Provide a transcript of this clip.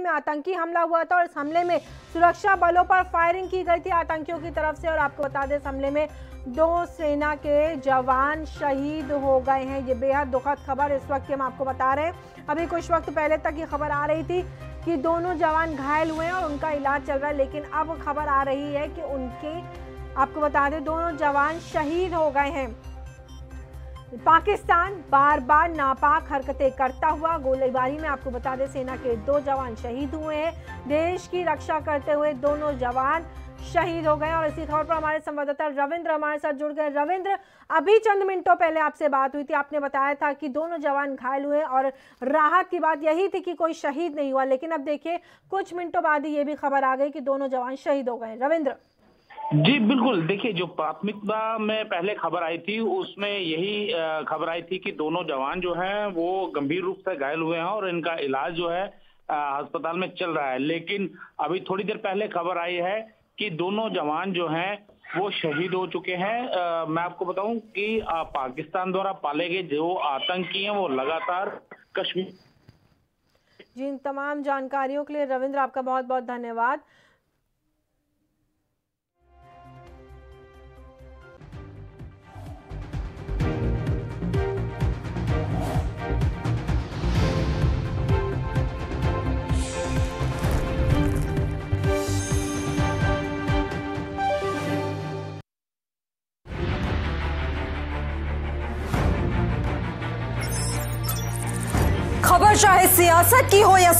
में आतंकी हमला हुआ था और इस हमले में सुरक्षा बलों पर फायरिंग की गई थी आतंकियों की तरफ़ से और आपको बता दें इस हमले में दो सेना के जवान शहीद हो गए हैं। ये बेहद दुखद खबर इस वक्त हम आपको बता रहे हैं। अभी कुछ वक्त पहले तक ये खबर आ रही थी कि दोनों जवान घायल हुए हैं और उनका इलाज चल रहा है, लेकिन अब खबर आ रही है कि उनके, आपको बता दें, दोनों जवान शहीद हो गए हैं। पाकिस्तान बार बार नापाक हरकतें करता हुआ गोलीबारी में आपको बता दें, सेना के दो जवान शहीद हुए हैं। देश की रक्षा करते हुए दोनों जवान शहीद हो गए और इसी खबर पर हमारे संवाददाता रविंद्र हमारे साथ जुड़ गए रविंद्र, अभी चंद मिनटों पहले आपसे बात हुई थी। आपने बताया था कि दोनों जवान घायल हुए और राहत की बात यही थी कि कोई शहीद नहीं हुआ। लेकिन अब देखिए, कुछ मिनटों बाद ही ये भी खबर आ गई कि दोनों जवान शहीद हो गए रविंद्र। जी बिल्कुल। देखिए जो प्राथमिकता में पहले खबर आई थी उसमें यही खबर आई थी कि दोनों जवान जो हैं वो गंभीर रूप से घायल हुए हैं और इनका इलाज जो है अस्पताल में चल रहा है। लेकिन अभी थोड़ी देर पहले खबर आई है कि दोनों जवान जो हैं वो शहीद हो चुके हैं। आ, मैं आपको बताऊँ कि आ, पाकिस्तान द्वारा पाले गए जो आतंकी हैं वो लगातार कश्मीर जी इन तमाम जानकारियों के लिए रविंद्र आपका बहुत बहुत धन्यवाद। चाहे सियासत की हो या